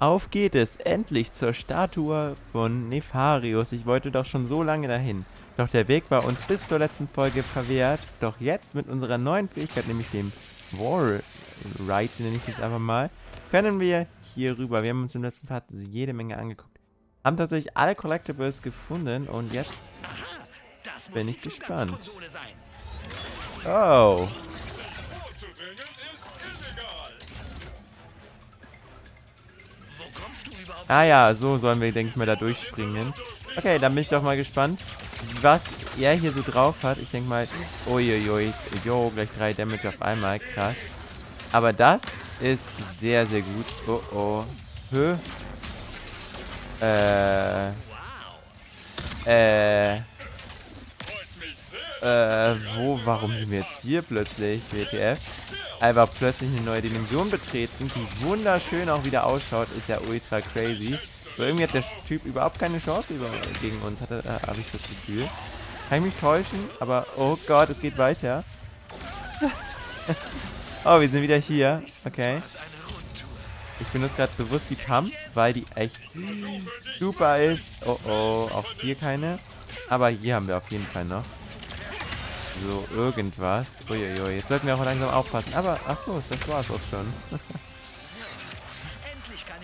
Auf geht es endlich zur Statue von Nefarius. Ich wollte doch schon so lange dahin. Doch der Weg war uns bis zur letzten Folge verwehrt. Doch jetzt mit unserer neuen Fähigkeit, nämlich dem War Ride, nenne ich es einfach mal, können wir hier rüber. Wir haben uns im letzten Part jede Menge angeguckt. Haben tatsächlich alle Collectibles gefunden und jetzt bin ich gespannt. Oh. Ah ja, so sollen wir, denke ich mal, da durchspringen. Okay, dann bin ich doch mal gespannt, was er hier so drauf hat. Ich denke mal, uiuiui, jo, gleich drei Damage auf einmal, krass. Aber das ist sehr, sehr gut. Oh, oh. Hö. Äh. Äh. Äh, wo, warum sind wir jetzt hier plötzlich, WTF? Einfach plötzlich eine neue Dimension betreten, die wunderschön auch wieder ausschaut, ist ja ultra crazy. So irgendwie hat der Typ überhaupt keine Chance über, gegen uns, äh, habe ich das Gefühl. Kann ich mich täuschen, aber oh Gott, es geht weiter. oh, wir sind wieder hier. Okay. Ich benutze gerade bewusst die Pump, weil die echt super ist. Oh oh, auch hier keine. Aber hier haben wir auf jeden Fall noch so irgendwas. Uiuiui, jetzt sollten wir auch langsam aufpassen. Aber, ach so, das war's auch schon.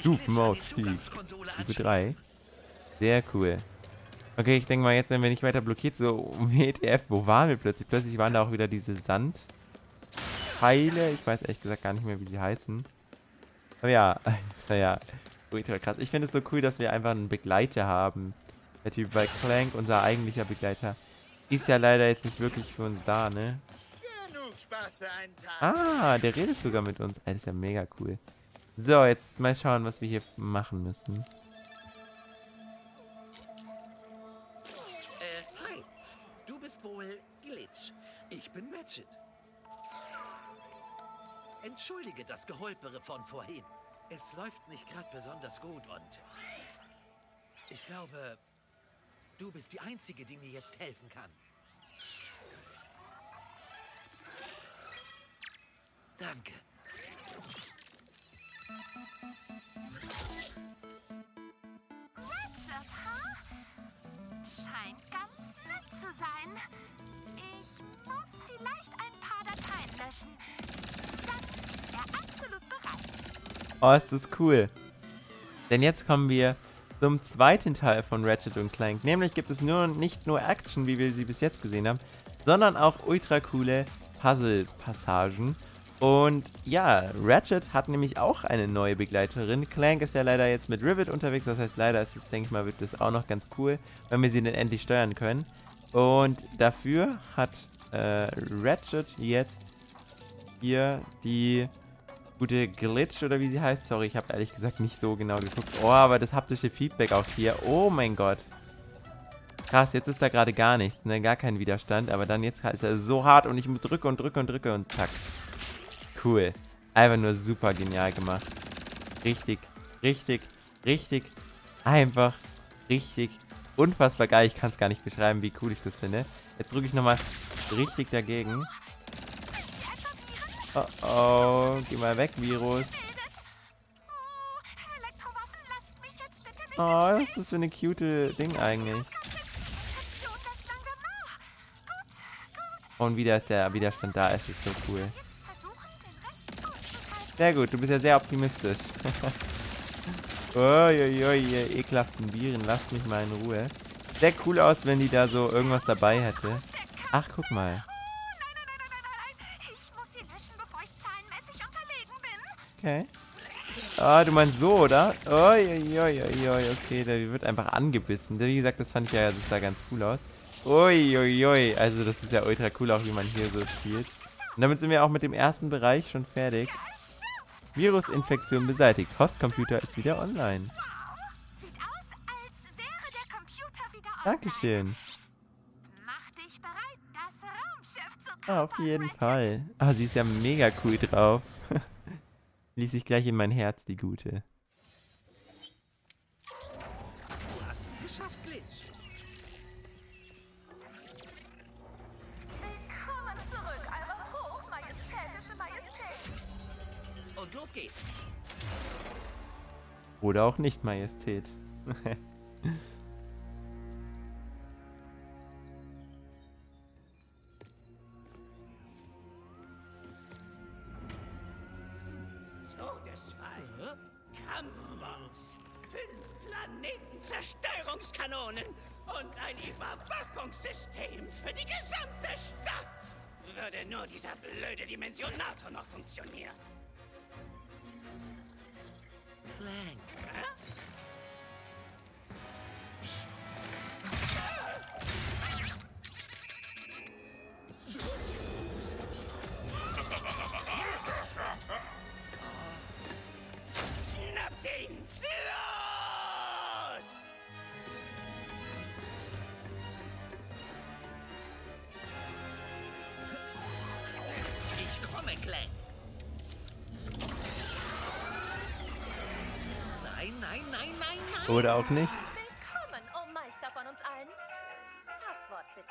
Dupe Mode Speed. Stufe 3. Sehr cool. Okay, ich denke mal, jetzt wenn wir nicht weiter blockiert, so um ETF, wo waren wir plötzlich? Plötzlich waren da auch wieder diese Sandpfeile. Ich weiß ehrlich gesagt gar nicht mehr, wie die heißen. Aber ja, das war ja ultra krass. Ich finde es so cool, dass wir einfach einen Begleiter haben. Der Typ bei Clank, unser eigentlicher Begleiter. Ist ja leider jetzt nicht wirklich für uns da, ne? Ah, der redet sogar mit uns. Das ist ja mega cool. So, jetzt mal schauen, was wir hier machen müssen. Äh, hi. Du bist wohl Glitch. Ich bin Ratchet. Entschuldige das Geholpere von vorhin. Es läuft nicht gerade besonders gut und... Ich glaube, Du bist die Einzige, die mir jetzt helfen kann. Danke. Richard, ha? Scheint ganz nett zu sein. Ich muss vielleicht ein paar Dateien löschen. Dann ist er absolut bereit. Oh, ist das cool. Denn jetzt kommen wir zum zweiten Teil von Ratchet und Clank. Nämlich gibt es nur nicht nur Action, wie wir sie bis jetzt gesehen haben, sondern auch ultra coole Puzzle-Passagen. Und ja, Ratchet hat nämlich auch eine neue Begleiterin. Clank ist ja leider jetzt mit Rivet unterwegs, das heißt leider ist es, denke ich mal, wird das auch noch ganz cool, wenn wir sie dann endlich steuern können. Und dafür hat äh, Ratchet jetzt hier die gute Glitch oder wie sie heißt. Sorry, ich habe ehrlich gesagt nicht so genau geguckt. Oh, aber das haptische Feedback auch hier. Oh mein Gott. Krass, jetzt ist da gerade gar nichts, ne? Gar kein Widerstand. Aber dann jetzt ist er so hart und ich drücke und drücke und drücke und zack. Cool. Einfach nur super genial gemacht. Richtig, richtig, richtig, einfach richtig, unfassbar geil. Ich kann es gar nicht beschreiben, wie cool ich das finde. Jetzt drücke ich nochmal richtig dagegen. Oh oh, geh mal weg, Virus. Oh, was ist das für eine cute Ding eigentlich? Und wieder ist der Widerstand da, es ist so cool. Sehr gut, du bist ja sehr optimistisch. Uiuiui, ihr ekelhaften Viren, lasst mich mal in Ruhe. Sehr cool aus, wenn die da so irgendwas dabei hätte. Ach, guck mal. Okay. Ah, du meinst so, oder? Uiuiui, okay, der wird einfach angebissen. Wie gesagt, das fand ich ja, das sah ganz cool aus. Uiuiui, also das ist ja ultra cool, auch wie man hier so spielt. Und damit sind wir auch mit dem ersten Bereich schon fertig. Virusinfektion beseitigt. Hostcomputer ist wieder online. Dankeschön. Ah, auf jeden Fall. Ah, sie ist ja mega cool drauf. Ließ sich gleich in mein Herz, die Gute. Oder auch nicht, Majestät. Todesfall. Kampfbombs. Fünf Planetenzerstörungskanonen und ein Überwachungssystem für die gesamte Stadt. Würde nur dieser blöde Dimensionator noch funktionieren. Clank, Oder auch nicht. Willkommen, oh Meister von uns allen. Passwort bitte.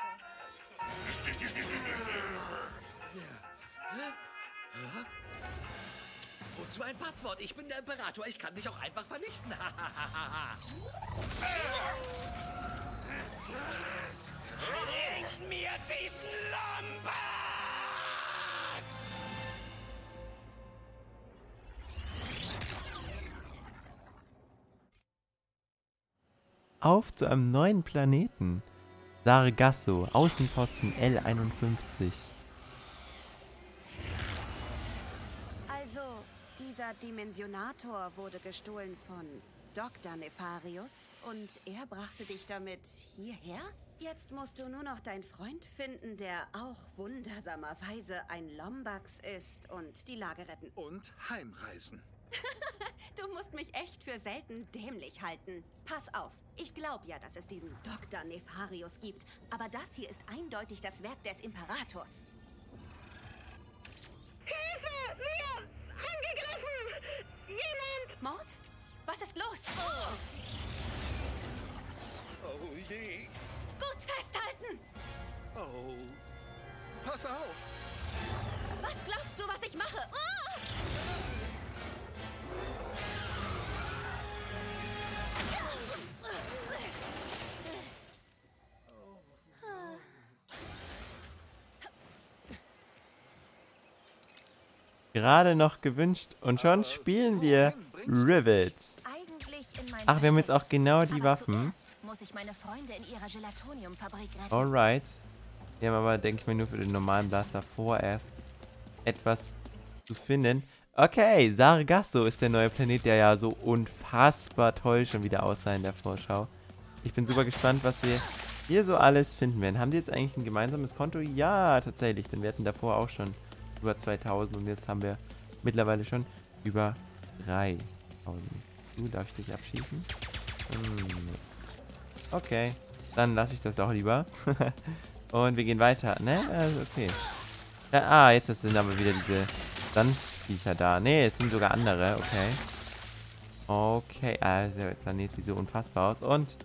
Wozu ein Passwort? Ich bin der Imperator. Ich kann dich auch einfach vernichten. Auf zu einem neuen Planeten. Sargasso, Außenposten L51. Also, dieser Dimensionator wurde gestohlen von Dr. Nefarius und er brachte dich damit hierher? Jetzt musst du nur noch deinen Freund finden, der auch wundersamerweise ein Lombax ist und die Lage retten. Und heimreisen. Du musst mich echt für selten dämlich halten. Pass auf, ich glaube ja, dass es diesen Dr. Nefarius gibt, aber das hier ist eindeutig das Werk des Imperators. Hilfe! Wir! Angegriffen! Jemand! Mord? Was ist los? Oh je. Gut festhalten! Oh. Pass auf. Was glaubst du, was ich mache? Ah! Gerade noch gewünscht und schon spielen wir Rivet. Ach, wir haben jetzt auch genau die Waffen. zuerst muss ich meine Freunde in ihrer Gelatoniumfabrik retten. Alright. Wir haben aber, denke ich mal, nur für den normalen Blaster vorerst etwas zu finden. Okay, Sargasso ist der neue Planet, der ja so unfassbar toll schon wieder aussah in der Vorschau. Ich bin super gespannt, was wir hier so alles finden werden. Haben die jetzt eigentlich ein gemeinsames Konto? Ja, tatsächlich, denn wir hatten davor auch schon über 2000 und jetzt haben wir mittlerweile schon über 3000. Du darfst dich abschießen? Hm, nee. Okay, dann lasse ich das doch lieber. und wir gehen weiter. Ne? Also, okay. Ja, ah, jetzt sind aber wieder diese Sandviecher da. Ne, es sind sogar andere. Okay. Okay, also der Planet sieht so unfassbar aus. Und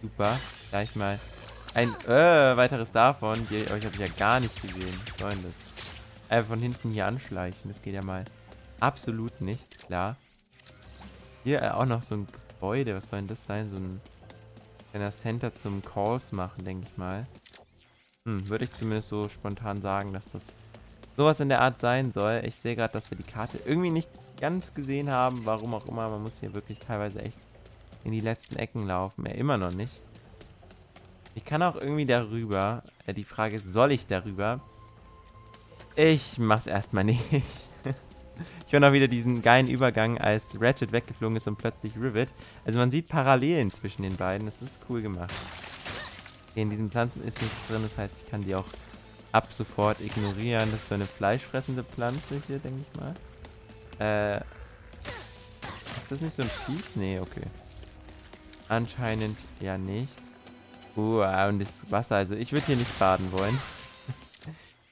super. Gleich mal ein äh, weiteres davon. Die, euch habe ich ja gar nicht gesehen. Was soll denn das? Einfach von hinten hier anschleichen. Das geht ja mal absolut nicht. Klar. Hier äh, auch noch so ein Gebäude. Was soll denn das sein? So ein kleiner Center zum Calls machen, denke ich mal. Hm, würde ich zumindest so spontan sagen, dass das sowas in der Art sein soll. Ich sehe gerade, dass wir die Karte irgendwie nicht ganz gesehen haben. Warum auch immer. Man muss hier wirklich teilweise echt in die letzten Ecken laufen. Ja, immer noch nicht. Ich kann auch irgendwie darüber. Äh, die Frage ist, soll ich darüber? Ich mach's erstmal nicht. ich höre noch wieder diesen geilen Übergang, als Ratchet weggeflogen ist und plötzlich Rivet. Also man sieht Parallelen zwischen den beiden. Das ist cool gemacht. In diesen Pflanzen ist nichts drin, das heißt, ich kann die auch ab sofort ignorieren. Das ist so eine fleischfressende Pflanze hier, denke ich mal. Äh. Ist das nicht so ein Viech? Nee, okay. Anscheinend ja nicht. Uh, und das Wasser. Also ich würde hier nicht baden wollen.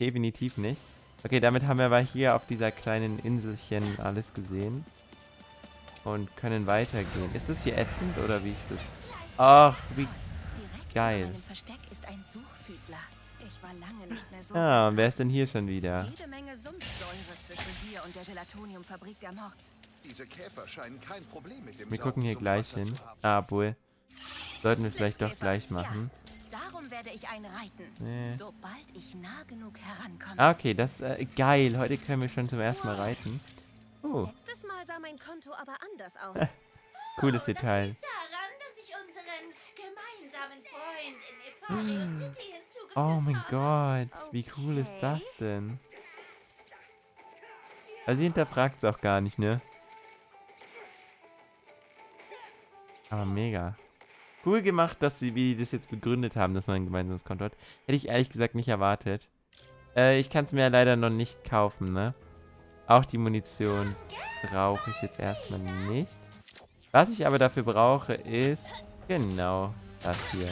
Definitiv nicht. Okay, damit haben wir aber hier auf dieser kleinen Inselchen alles gesehen. Und können weitergehen. Ist das hier ätzend oder wie ist das? Ach, wie Direkt Geil. so. Ah, und wer ist denn hier schon wieder? Jede Menge Sumpfsäure zwischen hier und der Gelatoniumfabrik der Mords. Diese Käfer scheinen kein Problem mit dem Wir gucken hier gleich hin. Ah, obwohl. Sollten wir vielleicht doch gleich machen. Ja, darum werde ich einen reiten. Nee. Sobald ich nah genug herankomme. Ah, okay, das ist äh, geil. Heute können wir schon zum ersten Mal reiten. Oh, Letztes Mal sah mein Konto aber anders aus. cooles Detail. Daran, Euphoria City hinzugefügt Oh mein. Gott, wie cool ist Okay. das denn? Also sie hinterfragt es auch gar nicht, ne? Aber mega. Cool gemacht, dass sie, wie die das jetzt begründet haben, dass man ein gemeinsames Konto hat. Hätte ich ehrlich gesagt nicht erwartet. Äh, ich kann es mir leider noch nicht kaufen, ne? Auch die Munition brauche ich jetzt erstmal nicht. Was ich aber dafür brauche, ist genau das hier.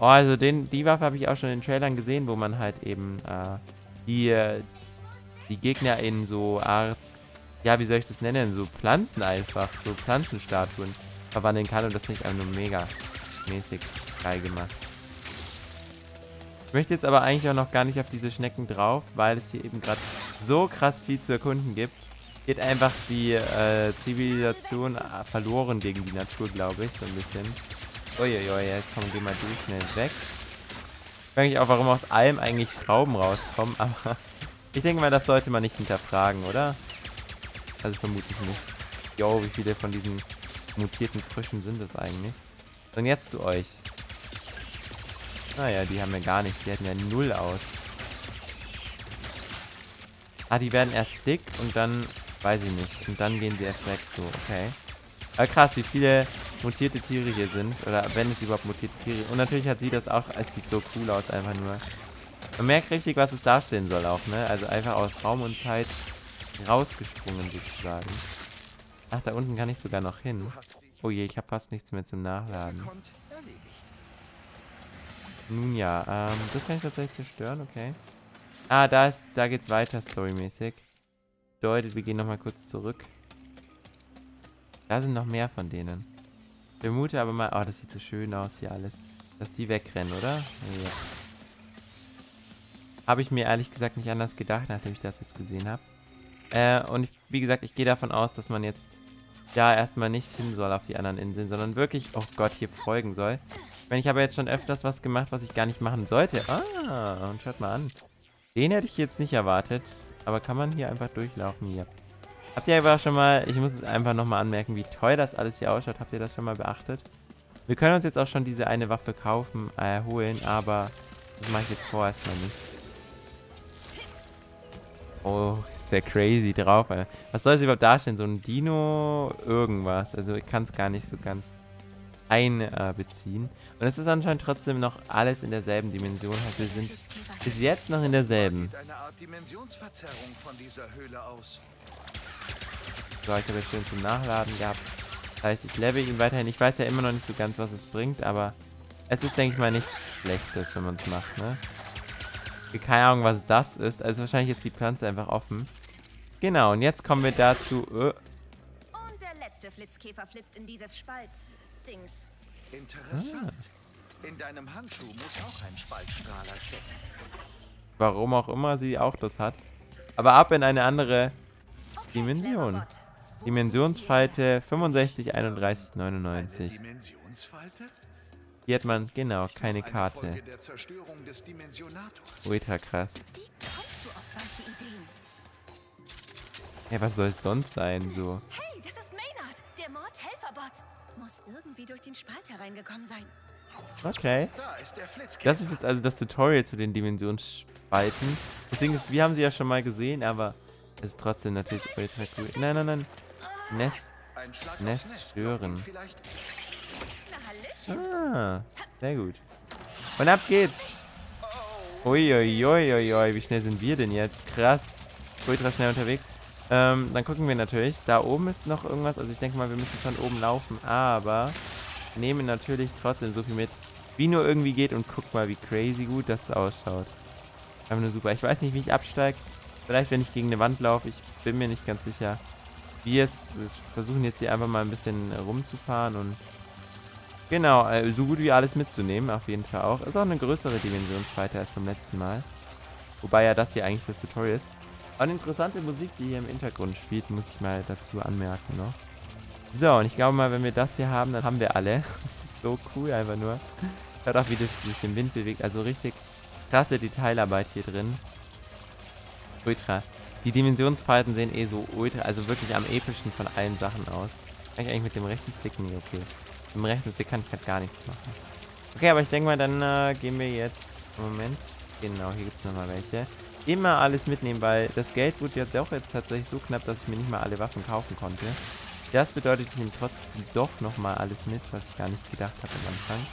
Oh, also den, die Waffe habe ich auch schon in den Trailern gesehen, wo man halt eben äh, die, die Gegner in so Art, ja, wie soll ich das nennen, so Pflanzen einfach, so Pflanzenstatuen verwandeln kann und das nicht einfach nur mega mäßig geil gemacht. Ich möchte jetzt aber eigentlich auch noch gar nicht auf diese Schnecken drauf, weil es hier eben gerade so krass viel zu erkunden gibt. Geht einfach die äh, Zivilisation äh, verloren gegen die Natur, glaube ich, so ein bisschen. Uiuiui, jetzt komm, geh mal du schnell weg. Ich frage mich auch, warum aus allem eigentlich Schrauben rauskommen, aber ich denke mal, das sollte man nicht hinterfragen, oder? Also vermutlich nicht. Jo, wie viele von diesen mutierten Fröschen sind es eigentlich? Und jetzt zu euch. Naja, die haben ja gar nichts. Die hatten ja null aus. Ah, die werden erst dick und dann, weiß ich nicht. Und dann gehen sie erst weg. So, okay. Aber krass, wie viele mutierte Tiere hier sind. Oder wenn es überhaupt mutierte Tiere Und natürlich hat sie das auch. Es sieht so cool aus, einfach nur. Man merkt richtig, was es darstellen soll auch, ne? Also einfach aus Raum und Zeit rausgesprungen sozusagen. Ach, da unten kann ich sogar noch hin. Oh je, ich habe fast nichts mehr zum Nachladen. Nun ja, ähm, das kann ich tatsächlich zerstören, okay. Ah, da ist, da geht's weiter storymäßig. Bedeutet, wir gehen nochmal kurz zurück. Da sind noch mehr von denen. Ich vermute aber mal, oh, das sieht so schön aus hier alles. Dass die wegrennen, oder? Ja. Habe ich mir ehrlich gesagt nicht anders gedacht, nachdem ich das jetzt gesehen habe. Äh, und ich, wie gesagt, ich gehe davon aus, dass man jetzt ja erstmal nicht hin soll auf die anderen Inseln, sondern wirklich, oh Gott, hier folgen soll. Meine, ich habe jetzt schon öfters was gemacht, was ich gar nicht machen sollte. Ah, und schaut mal an. Den hätte ich jetzt nicht erwartet. Aber kann man hier einfach durchlaufen hier. Habt ihr aber schon mal, ich muss es einfach nochmal anmerken, wie toll das alles hier ausschaut. Habt ihr das schon mal beachtet? Wir können uns jetzt auch schon diese eine Waffe kaufen, äh, aber das mache ich jetzt vorerst mal nicht. Oh, ist crazy drauf, Alter. Was soll es überhaupt darstellen? So ein Dino irgendwas. Also ich kann es gar nicht so ganz einbeziehen. Und es ist anscheinend trotzdem noch alles in derselben Dimension. Also wir sind bis jetzt noch in derselben. So, ich habe jetzt schön zum Nachladen gehabt. Das heißt, ich level ihn weiterhin. Ich weiß ja immer noch nicht so ganz, was es bringt, aber es ist, denke ich mal, nichts Schlechtes, wenn man es macht, ne? Keine Ahnung, was das ist. Also wahrscheinlich ist die Pflanze einfach offen. Genau, und jetzt kommen wir dazu. Äh, Und der letzte Flitzkäfer flitzt in dieses Spalt-Dings. Interessant. In deinem Handschuh muss auch ein Spaltstrahler stecken. warum auch immer sie auch das hat. Aber ab in eine andere Dimension. Dimensionsfalte 65, 31, Eine 99. Dimensionsfalte? Hier hat man, genau, keine Eine Karte. Ultra krass. Wie kommst du auf solche Ideen? Ja, was soll es sonst sein, so? Hey, das ist Maynard, der Mord-Helferbot. Muss irgendwie durch den Spalt hereingekommen sein. Okay. Da ist. Das ist jetzt also das Tutorial zu den Dimensionsspalten. Deswegen ist, wir haben sie ja schon mal gesehen, aber es ist trotzdem natürlich ultra cool. Nein, nein, nein. Nest. Nest stören. Ah, sehr gut. Und ab geht's. Uiuiuiui, wie schnell sind wir denn jetzt? Krass. Ultra schnell unterwegs. Ähm, dann gucken wir natürlich. Da oben ist noch irgendwas. Also ich denke mal, wir müssen schon oben laufen. Aber nehmen natürlich trotzdem so viel mit, wie nur irgendwie geht. Und guck mal, wie crazy gut das ausschaut. Einfach nur super. Ich weiß nicht, wie ich absteige. Vielleicht, wenn ich gegen eine Wand laufe. Ich bin mir nicht ganz sicher. Wir versuchen jetzt hier einfach mal ein bisschen rumzufahren und Genau, äh, so gut wie alles mitzunehmen, auf jeden Fall auch. Ist auch eine größere Dimensionsfighter als beim letzten Mal. Wobei ja das hier eigentlich das Tutorial ist. Und interessante Musik, die hier im Hintergrund spielt, muss ich mal dazu anmerken noch. So, und ich glaube mal, wenn wir das hier haben, dann haben wir alle. Das ist so cool einfach nur. Schaut auch, wie das sich im Wind bewegt. Also richtig krasse Detailarbeit hier drin. Ultra. Die Dimensionsfalten sehen eh so ultra, also wirklich am epischsten von allen Sachen aus. Kann ich eigentlich mit dem rechten Stick? Nee, okay. Mit dem rechten Stick kann ich halt gar nichts machen. Okay, aber ich denke mal, dann äh, gehen wir jetzt... Moment. Genau, hier gibt es nochmal welche. Immer alles mitnehmen, weil das Geld wurde jetzt auch jetzt tatsächlich so knapp, dass ich mir nicht mal alle Waffen kaufen konnte. Das bedeutet, ich nehme trotzdem doch nochmal alles mit, was ich gar nicht gedacht habe am Anfang.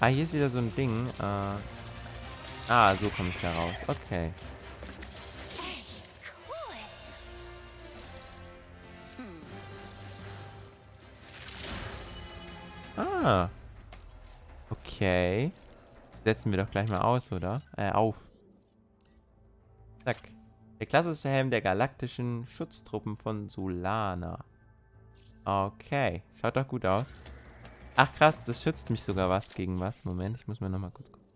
Ah, hier ist wieder so ein Ding. Äh, ah, so komme ich da raus. Okay. Ah. Okay. Setzen wir doch gleich mal aus, oder? Äh, auf. Zack. Der klassische Helm der galaktischen Schutztruppen von Solana. Okay. Schaut doch gut aus. Ach krass, das schützt mich sogar was gegen was. Moment, ich muss mir nochmal kurz gucken.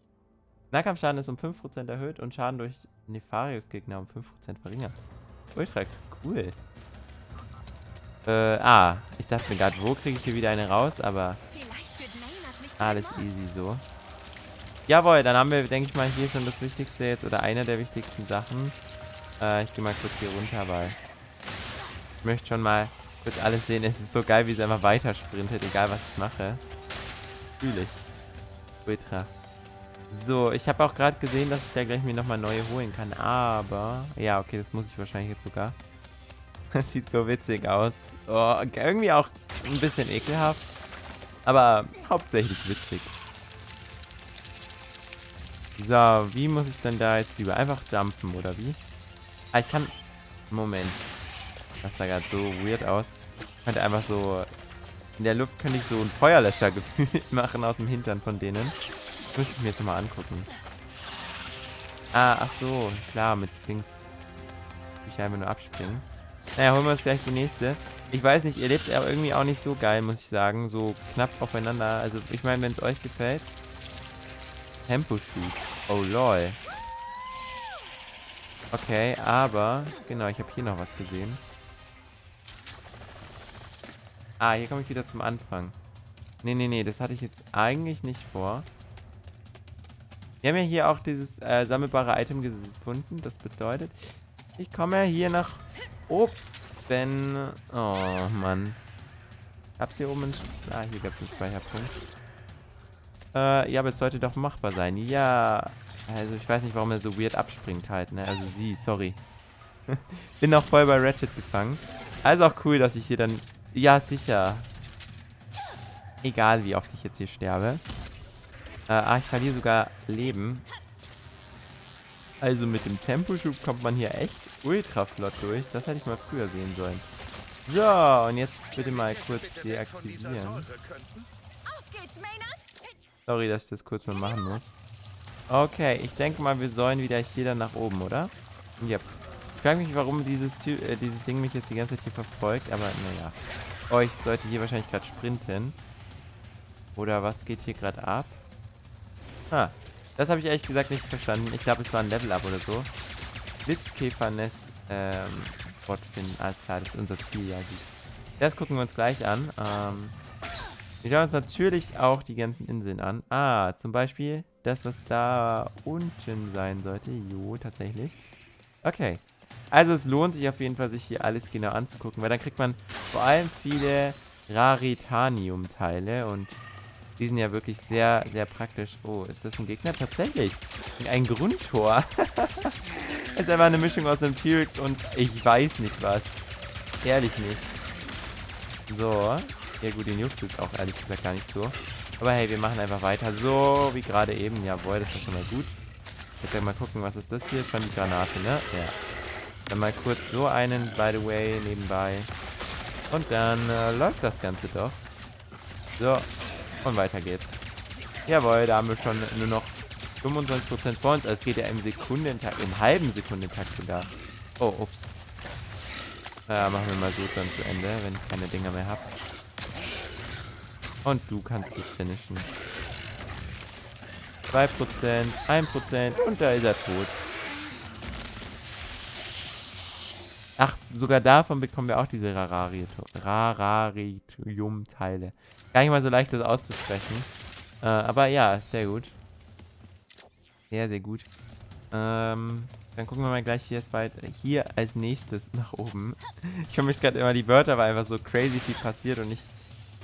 Nahkampfschaden ist um 5% erhöht und Schaden durch Nefarius-Gegner um 5% verringert. Ultra cool. Äh, ah, ich dachte mir gerade, wo kriege ich hier wieder eine raus, aber alles easy so. Jawohl, dann haben wir, denke ich mal, hier schon das Wichtigste jetzt oder eine der wichtigsten Sachen. Äh, ich gehe mal kurz hier runter, weil ich möchte schon mal kurz alles sehen. Es ist so geil, wie sie einfach weiter sprintet, egal was ich mache. Fühle ich. Ultra. So, ich habe auch gerade gesehen, dass ich da gleich mir nochmal neue holen kann, aber... Ja, okay, das muss ich wahrscheinlich jetzt sogar. Das sieht so witzig aus. Oh, irgendwie auch ein bisschen ekelhaft. Aber hauptsächlich witzig. So, wie muss ich denn da jetzt lieber? Einfach jumpen, oder wie? Ah, ich kann... Moment. Das sah gerade so weird aus. Ich könnte einfach so... In der Luft könnte ich so ein Feuerlöscher gefühlt machen aus dem Hintern von denen. Das möchte ich mir jetzt mal angucken. Ah, ach so. Klar, mit Dings. Ich einfach nur abspringen. Naja, holen wir uns gleich die nächste. Ich weiß nicht, ihr lebt aber irgendwie auch nicht so geil, muss ich sagen. So knapp aufeinander. Also, ich meine, wenn es euch gefällt. Tempo Shoot. Oh, lol. Okay, aber... Genau, ich habe hier noch was gesehen. Ah, hier komme ich wieder zum Anfang. Nee, nee, nee, das hatte ich jetzt eigentlich nicht vor. Wir haben ja hier auch dieses äh, sammelbare Item gefunden. Das bedeutet, ich komme hier nach oben. Oh, Mann. Gab's hier oben. Ah, hier gab es einen Speicherpunkt. Äh, ja, aber es sollte doch machbar sein. Ja. Also, ich weiß nicht, warum er so weird abspringt halt, ne? Also, sie, sorry. Bin auch voll bei Ratchet gefangen. Also auch cool, dass ich hier dann... Ja, sicher. Egal, wie oft ich jetzt hier sterbe. Äh, ah, ich verliere sogar Leben. Also mit dem Temposchub kommt man hier echt ultra flott durch. Das hätte ich mal früher sehen sollen. So, und jetzt bitte mal kurz deaktivieren. Auf geht's, Maynard. Sorry, dass ich das kurz mal machen muss. Okay, ich denke mal, wir sollen wieder hier dann nach oben, oder? Ja. Ich frage mich, warum dieses, Ty äh, dieses Ding mich jetzt die ganze Zeit hier verfolgt, aber naja. Oh, ich sollte hier wahrscheinlich gerade sprinten. Oder was geht hier gerade ab? Ah, das habe ich ehrlich gesagt nicht verstanden. Ich glaube, es war ein Level-Up oder so. Blitzkäfernest ähm, fortfinden. Alles klar, das ist unser Ziel, ja. Das gucken wir uns gleich an. Ähm, wir schauen uns natürlich auch die ganzen Inseln an. Ah, zum Beispiel das, was da unten sein sollte. Jo, tatsächlich. Okay. Also es lohnt sich auf jeden Fall, sich hier alles genau anzugucken, weil dann kriegt man vor allem viele Raritanium-Teile und die sind ja wirklich sehr, sehr praktisch. Oh, ist das ein Gegner? Tatsächlich. Ein Grundtor. ist einfach eine Mischung aus einem T-Rex und ich weiß nicht was. Ehrlich nicht. So. Ja gut, den juckt es auch ehrlich gesagt gar nicht so. Aber hey, wir machen einfach weiter. So wie gerade eben. Jawohl, das ist schon mal gut. Ich werde mal gucken, was ist das hier? Schon die Granate, ne? Ja. Dann mal kurz so einen, by the way, nebenbei. Und dann äh, läuft das Ganze doch. So. Und weiter geht's. Jawohl, da haben wir schon nur noch 25% vor uns. Also es geht ja im Sekundentakt, im halben Sekundentakt sogar. Oh, ups. Ja, machen wir mal so dann zu Ende, wenn ich keine Dinger mehr habe. Und du kannst es finishen. 2%, 1% und da ist er tot. Ach, sogar davon bekommen wir auch diese Rararium-Teile. Gar nicht mal so leicht, das auszusprechen. Äh, aber ja, sehr gut. Sehr, sehr gut. Ähm, dann gucken wir mal gleich hier weiter. Hier als nächstes nach oben. Ich mich gerade immer die Wörter, weil einfach so crazy viel passiert und ich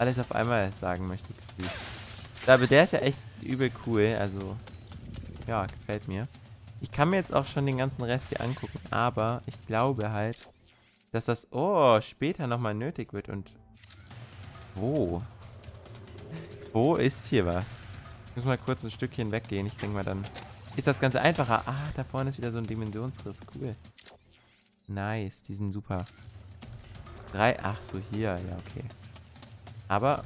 alles auf einmal sagen möchte. Aber der ist ja echt übel cool. Also, ja, gefällt mir. Ich kann mir jetzt auch schon den ganzen Rest hier angucken, aber ich glaube halt, dass das, oh, später nochmal nötig wird und wo? Wo ist hier was? Ich muss mal kurz ein Stückchen weggehen. Ich denke mal, dann ist das Ganze einfacher. Ah, da vorne ist wieder so ein Dimensionsriss. Cool. Nice, die sind super. Drei, ach so, hier, ja, okay. Aber,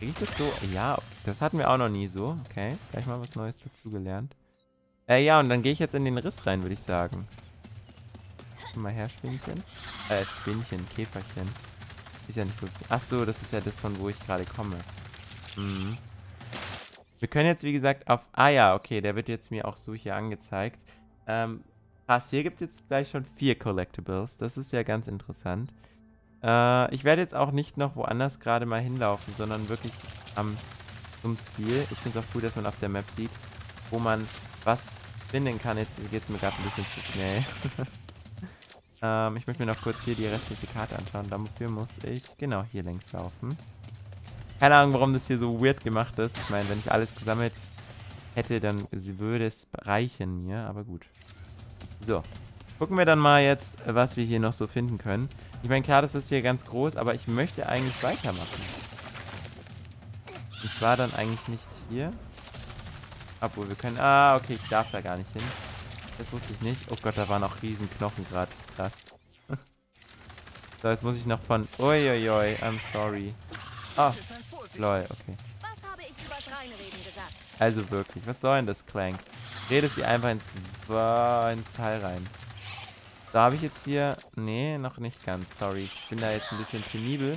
ich das so? Ja, das hatten wir auch noch nie so. Okay, gleich mal was Neues dazugelernt. Äh, ja, und dann gehe ich jetzt in den Riss rein, würde ich sagen. Mal her, Schwinchen. Äh, Schwinchen, Käferchen. Ist ja nicht wirklich... Ach so, das ist ja das, von wo ich gerade komme. Mhm. Wir können jetzt, wie gesagt, auf... Ah ja, okay, der wird jetzt mir auch so hier angezeigt. Ähm, krass, hier gibt es jetzt gleich schon vier Collectibles. Das ist ja ganz interessant. Äh, ich werde jetzt auch nicht noch woanders gerade mal hinlaufen, sondern wirklich am zum Ziel. Ich finde es auch cool, dass man auf der Map sieht, wo man was finden kann. Jetzt geht es mir gerade ein bisschen zu schnell. ähm, ich möchte mir noch kurz hier die restliche Karte anschauen. Dafür muss ich genau hier längs laufen. Keine Ahnung, warum das hier so weird gemacht ist. Ich meine, wenn ich alles gesammelt hätte, dann würde es reichen mir. Aber gut. So. Gucken wir dann mal jetzt, was wir hier noch so finden können. Ich meine, klar, das ist hier ganz groß, aber ich möchte eigentlich weitermachen. Ich war dann eigentlich nicht hier. Obwohl, wir können... Ah, okay, ich darf da gar nicht hin. Das wusste ich nicht. Oh Gott, da waren auch riesen Knochen gerade. Krass. so, jetzt muss ich noch von... Uiuiui, I'm sorry. Ah, oh, lol, okay. Also wirklich, was soll denn das, Clank? Redest sie einfach ins, ins Teil rein. Da habe ich jetzt hier... Nee, noch nicht ganz. Sorry, ich bin da jetzt ein bisschen penibel.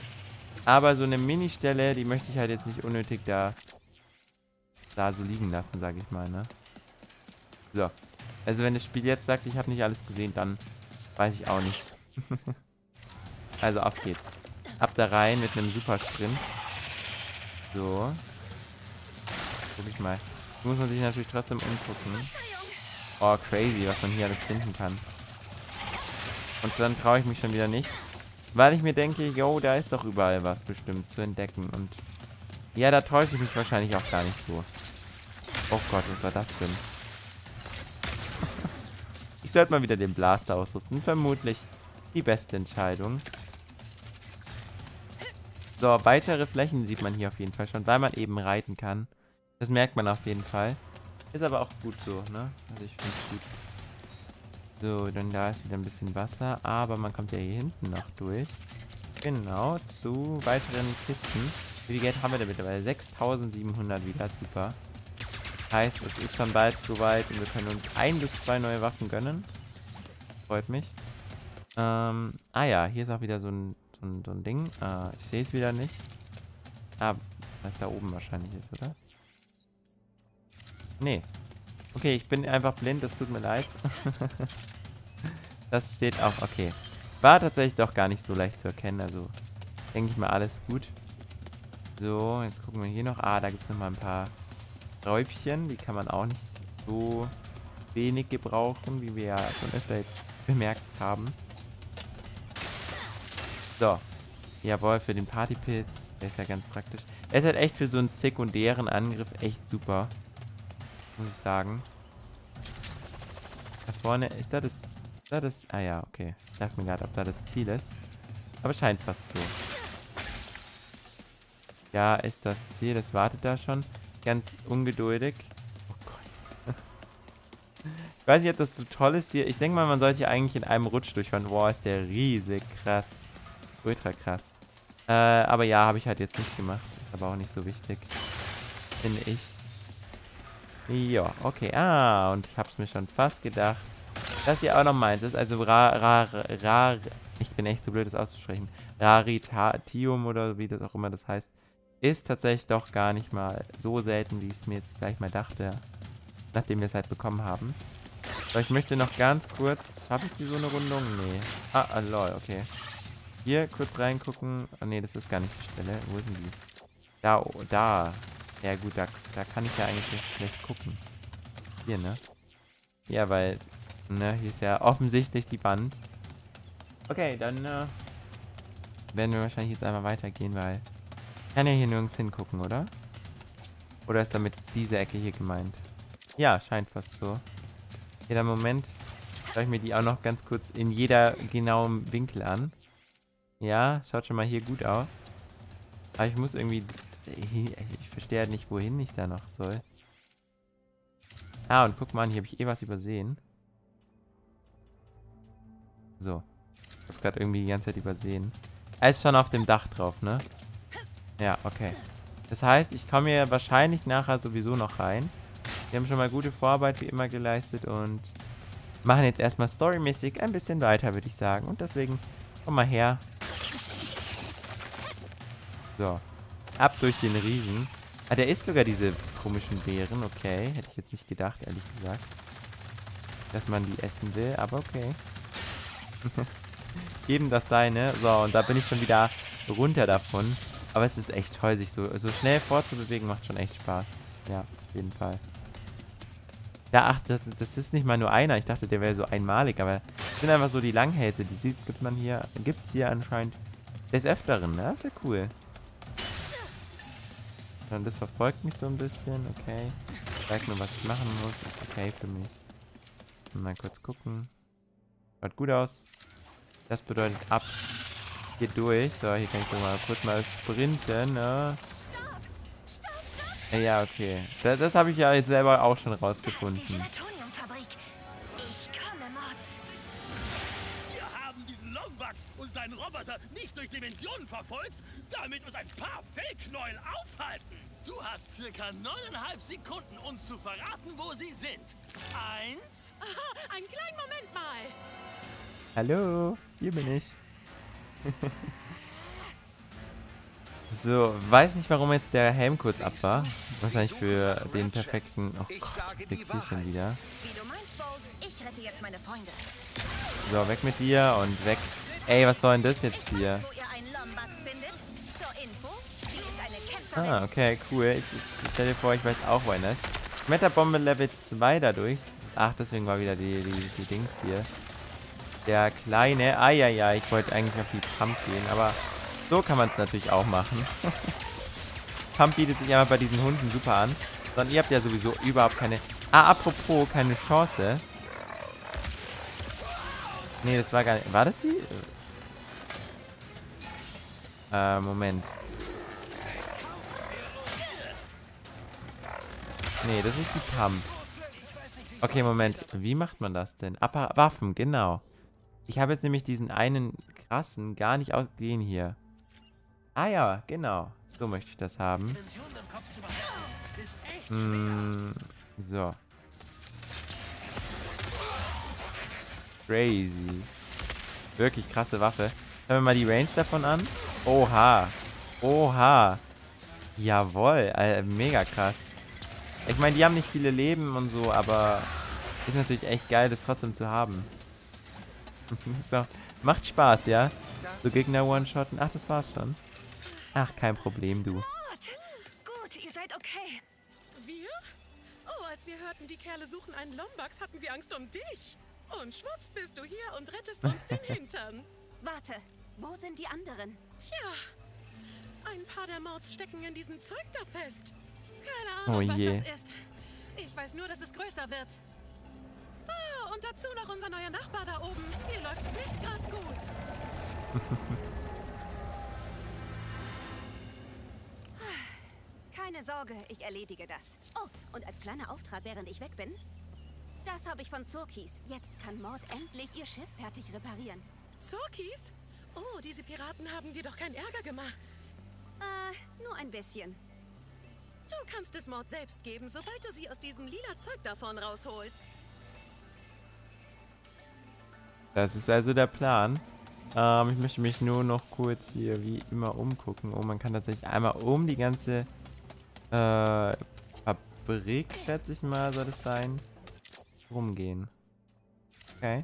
Aber so eine Mini-Stelle, die möchte ich halt jetzt nicht unnötig da da so liegen lassen, sage ich mal, ne? So. Also wenn das Spiel jetzt sagt, ich habe nicht alles gesehen, dann weiß ich auch nicht. also auf geht's. Ab da rein mit einem super Sprint. So. Guck ich mal. Muss man sich natürlich trotzdem umgucken. Oh, crazy, was man hier alles finden kann. Und dann traue ich mich schon wieder nicht. Weil ich mir denke, yo, da ist doch überall was bestimmt zu entdecken. Und ja, da täusche ich mich wahrscheinlich auch gar nicht so. Oh Gott, was war das denn? ich sollte mal wieder den Blaster ausrüsten. Vermutlich die beste Entscheidung. So, weitere Flächen sieht man hier auf jeden Fall schon, weil man eben reiten kann. Das merkt man auf jeden Fall. Ist aber auch gut so, ne? Also ich finde es gut. So, dann da ist wieder ein bisschen Wasser. Aber man kommt ja hier hinten noch durch. Genau, zu weiteren Kisten. Wie viel Geld haben wir da mittlerweile? 6700 wieder, super. Heißt, es ist schon bald soweit und wir können uns ein bis zwei neue Waffen gönnen. Freut mich. Ähm, ah ja, hier ist auch wieder so ein, so ein, so ein Ding. Äh, ich sehe es wieder nicht. Ah, was da oben wahrscheinlich ist, oder? Nee. Okay, ich bin einfach blind, das tut mir leid. das steht auch, okay. War tatsächlich doch gar nicht so leicht zu erkennen, also denke ich mal alles gut. So, jetzt gucken wir hier noch. Ah, da gibt es nochmal ein paar Räubchen. Die kann man auch nicht so wenig gebrauchen, wie wir ja schon öfter jetzt bemerkt haben. So. Jawohl, für den Partypilz. Der ist ja ganz praktisch. Er ist halt echt für so einen sekundären Angriff echt super. Muss ich sagen. Da vorne, ist da das... Da das... Ah ja, okay. Ich dachte mir gerade, ob da das Ziel ist. Aber scheint fast so. Ja, ist das Ziel. Das wartet da schon. Ganz ungeduldig. Oh Gott. ich weiß nicht, ob das so toll ist hier. Ich denke mal, man sollte hier eigentlich in einem Rutsch durchfahren. Boah, ist der riesig krass. Ultra krass. Äh, aber ja, habe ich halt jetzt nicht gemacht. Ist aber auch nicht so wichtig. Finde ich. Ja, okay. Ah, und ich habe es mir schon fast gedacht. Das hier auch noch meins ist. Also rar, rar, rar. Ich bin echt so blöd, das auszusprechen. Raritatium oder wie das auch immer das heißt. ist tatsächlich doch gar nicht mal so selten, wie ich es mir jetzt gleich mal dachte. Nachdem wir es halt bekommen haben. So, ich möchte noch ganz kurz... Schaffe ich die so eine Rundung? Nee. Ah, ah, lol, okay. Hier kurz reingucken. Oh, nee, das ist gar nicht die Stelle. Wo sind die? Da, oh, da. Ja gut, da, da kann ich ja eigentlich nicht schlecht gucken. Hier, ne? Ja, weil, ne, hier ist ja offensichtlich die Wand. Okay, dann äh, werden wir wahrscheinlich jetzt einmal weitergehen, weil ich kann ja hier nirgends hingucken, oder? Oder ist damit diese Ecke hier gemeint? Ja, scheint fast so. Jeder Moment schaue ich mir die auch noch ganz kurz in jeder genauen Winkel an. Ja, schaut schon mal hier gut aus. Aber ich muss irgendwie... Ich verstehe halt nicht, wohin ich da noch soll. Ah, und guck mal hier habe ich eh was übersehen. So. Ich habe gerade irgendwie die ganze Zeit übersehen. Er ist schon auf dem Dach drauf, ne? Ja, okay. Das heißt, ich komme hier wahrscheinlich nachher sowieso noch rein. Wir haben schon mal gute Vorarbeit wie immer geleistet und machen jetzt erstmal storymäßig ein bisschen weiter, würde ich sagen. Und deswegen, komm mal her. So. Ab durch den Riesen. Ah, der isst sogar diese komischen Beeren. Okay, hätte ich jetzt nicht gedacht, ehrlich gesagt. Dass man die essen will, aber okay. Geben das seine. So, und da bin ich schon wieder runter davon. Aber es ist echt toll, sich so, so schnell fortzubewegen, macht schon echt Spaß. Ja, auf jeden Fall. Ja, ach, das, das ist nicht mal nur einer. Ich dachte, der wäre so einmalig, aber das sind einfach so die Langhälse. Die gibt man hier, gibt es hier anscheinend des Öfteren. Ne? Das ist ja cool. Und das verfolgt mich so ein bisschen, okay. Zeig mir, was ich machen muss. Ist okay für mich. Mal kurz gucken. Schaut gut aus. Das bedeutet ab. Hier durch. So, hier kann ich mal kurz mal sprinten. Ne? Ja, okay. Das, das habe ich ja jetzt selber auch schon rausgefunden. Roboter nicht durch Dimensionen verfolgt, damit uns ein paar Fake-Knäuel aufhalten. Du hast circa neuneinhalb Sekunden, uns zu verraten, wo sie sind. Eins. Aha, einen kleinen Moment mal. Hallo, hier bin ich. So, weiß nicht, warum jetzt der Helm kurz ab war. Wahrscheinlich für den perfekten... Oh Gott, das liegt hier schon wieder. So, weg mit dir und weg. Ey, was soll denn das jetzt hier? Ah, okay, cool. Ich, ich, stell dir vor, ich weiß auch, wo einer ist. Metabombe Level 2 dadurch. Ach, deswegen war wieder die, die, die Dings hier. Der kleine... Ah, ja, ja, ich wollte eigentlich auf die Pump gehen, aber so kann man es natürlich auch machen. Pump bietet sich einmal bei diesen Hunden super an. Sondern ihr habt ja sowieso überhaupt keine... Ah, apropos, keine Chance. Nee, das war gar nicht... War das die? Äh, Moment. Nee, das ist die Pump. Okay, Moment. Wie macht man das denn? Appa Waffen, genau. Ich habe jetzt nämlich diesen einen krassen gar nicht aus... Den hier. Ah ja, genau. So möchte ich das haben. Hm, so. Crazy. Wirklich krasse Waffe. Schauen wir mal die Range davon an. Oha. Oha. Jawohl. Äh, mega krass. Ich meine, die haben nicht viele Leben und so, aber ist natürlich echt geil, das trotzdem zu haben. so. Macht Spaß, ja? So Gegner one-shotten. Ach, das war's schon. Ach, kein Problem, du. Gut, ihr seid okay. Wir? Oh, als wir hörten, die Kerle suchen einen Lombax, hatten wir Angst um dich. Und schwupps bist du hier und rettest uns den Hintern. Warte, wo sind die anderen? Tja, ein paar der Mords stecken in diesem Zeug da fest. Keine Oh Ahnung, je. was das ist. Ich weiß nur, dass es größer wird. Ah, und dazu noch unser neuer Nachbar da oben. Hier läuft's nicht gerade gut. Keine Sorge, ich erledige das. Oh, und als kleiner Auftrag, während ich weg bin. Das habe ich von Zurkis. Jetzt kann Mord endlich ihr Schiff fertig reparieren. Zorkis? Oh, diese Piraten haben dir doch keinen Ärger gemacht. Äh, nur ein bisschen. Du kannst es Mord selbst geben, sobald du sie aus diesem lila Zeug davon rausholst. Das ist also der Plan. Ähm, ich möchte mich nur noch kurz hier wie immer umgucken. Oh, man kann tatsächlich einmal um die ganze äh, Fabrik, schätze ich mal, soll es sein, rumgehen. Okay.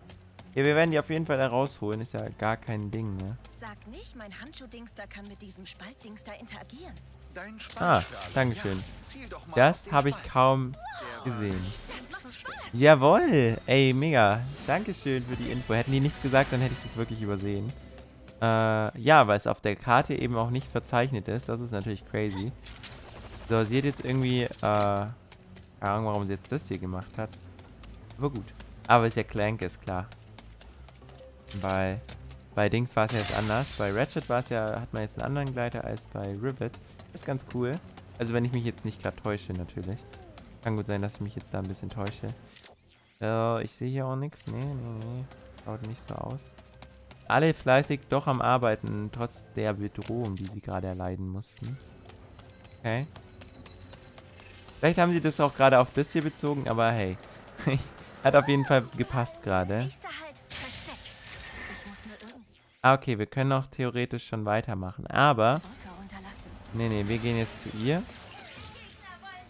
Ja, wir werden die auf jeden Fall da rausholen. Ist ja gar kein Ding, ne? Sag nicht, mein Handschuh-Dings da kann mit diesem Spaltdings da interagieren. Dein Ah. Dankeschön. Ja, Das habe ich Spalt. kaum gesehen. Jawohl! Ey, mega. Dankeschön für die Info. Hätten die nichts gesagt, dann hätte ich das wirklich übersehen. Äh, ja, weil es auf der Karte eben auch nicht verzeichnet ist. Das ist natürlich crazy. So, sie hat jetzt irgendwie, äh, keine Ahnung, warum sie jetzt das hier gemacht hat. Aber gut. Aber ist ja Clank, ist klar. Bei, bei Dings war es ja jetzt anders. Bei Ratchet war es ja, hat man jetzt einen anderen Gleiter als bei Rivet. Ist ganz cool. Also wenn ich mich jetzt nicht gerade täusche, natürlich. Kann gut sein, dass ich mich jetzt da ein bisschen täusche. Äh, ich sehe hier auch nichts. Nee, nee, nee. Schaut nicht so aus. Alle fleißig doch am Arbeiten, trotz der Bedrohung, die sie gerade erleiden mussten. Okay. Vielleicht haben sie das auch gerade auf das hier bezogen, aber hey. Hat auf jeden Fall gepasst gerade. Halt, Ah, okay, wir können auch theoretisch schon weitermachen. Aber, nee, nee, wir gehen jetzt zu ihr.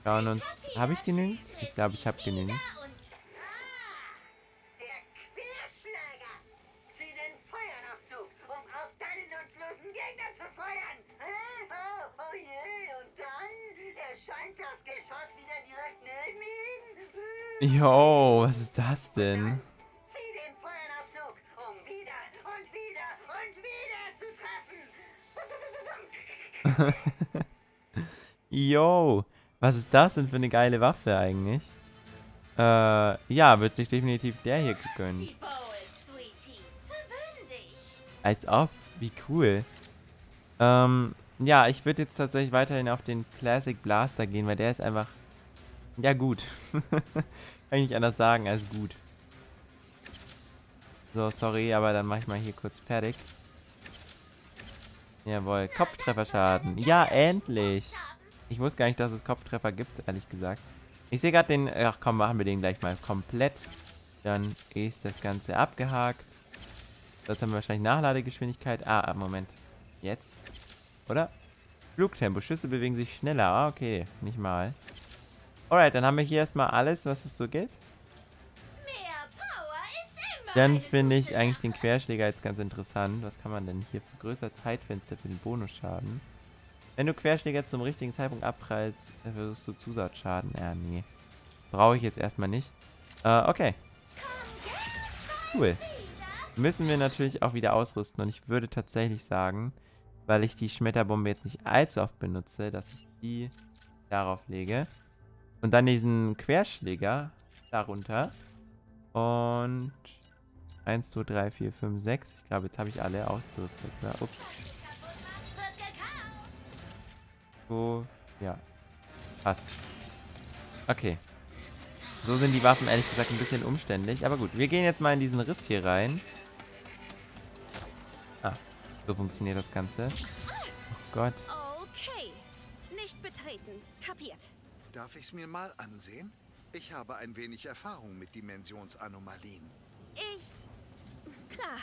Schauen uns... Habe ich genügend? Ich glaube, ich habe genügend. Jo, was ist das denn? Jo, was ist das denn für eine geile Waffe eigentlich? Äh, ja, wird sich definitiv der hier dich! Als ob, wie cool. Ähm, ja, ich würde jetzt tatsächlich weiterhin auf den Classic Blaster gehen, weil der ist einfach, ja gut. Kann ich nicht anders sagen als gut. So, sorry, aber dann mache ich mal hier kurz fertig. Jawohl, Kopftrefferschaden. Ja, endlich. Ich wusste gar nicht, dass es Kopftreffer gibt, ehrlich gesagt. Ich sehe gerade den... Ach komm, machen wir den gleich mal komplett. Dann ist das Ganze abgehakt. Das haben wir wahrscheinlich Nachladegeschwindigkeit. Ah, Moment. Jetzt. Oder? Flugtempo. Schüsse bewegen sich schneller. Ah, okay. Nicht mal. Alright, dann haben wir hier erstmal alles, was es so gibt. Dann finde ich eigentlich den Querschläger jetzt ganz interessant. Was kann man denn hier für größer Zeitfenster für den Bonusschaden? Wenn du Querschläger zum richtigen Zeitpunkt abprallst, dann versuchst du Zusatzschaden. Ja, nee. Brauche ich jetzt erstmal nicht. Äh, okay. Cool. Müssen wir natürlich auch wieder ausrüsten. Und ich würde tatsächlich sagen, weil ich die Schmetterbombe jetzt nicht allzu oft benutze, dass ich die darauf lege. Und dann diesen Querschläger darunter. Und 1, 2, 3, 4, 5, 6. Ich glaube, jetzt habe ich alle ausgerüstet. Ja, ups. So, ja. Passt. Okay. So sind die Waffen ehrlich gesagt ein bisschen umständlich. Aber gut, wir gehen jetzt mal in diesen Riss hier rein. Ah, so funktioniert das Ganze. Oh Gott. Okay. Nicht betreten. Kapiert. Darf ich's mir mal ansehen? Ich habe ein wenig Erfahrung mit Dimensionsanomalien. Ich. Klar.